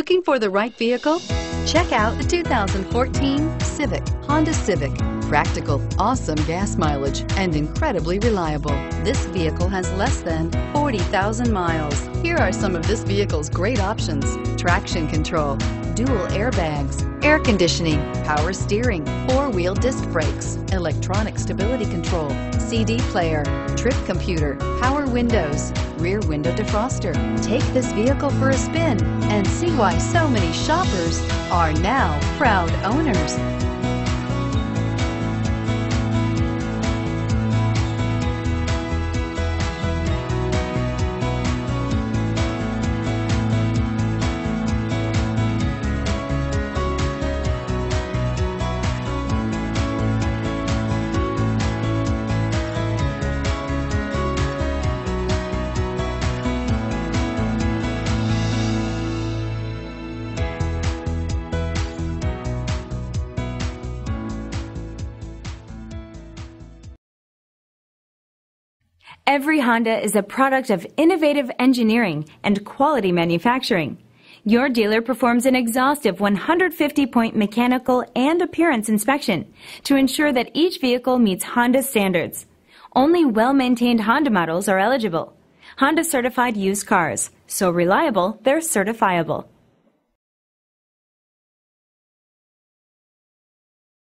Looking for the right vehicle? Check out the 2014 Civic, Honda Civic. Practical, awesome gas mileage, and incredibly reliable. This vehicle has less than 40,000 miles. Here are some of this vehicle's great options. Traction control, dual airbags, air conditioning, power steering, four-wheel disc brakes, electronic stability control, CD player, trip computer, power windows, rear window defroster. Take this vehicle for a spin and see why so many shoppers are now proud owners. Every Honda is a product of innovative engineering and quality manufacturing. Your dealer performs an exhaustive 150-point mechanical and appearance inspection to ensure that each vehicle meets Honda standards. Only well-maintained Honda models are eligible. Honda certified used cars, so reliable they're certifiable.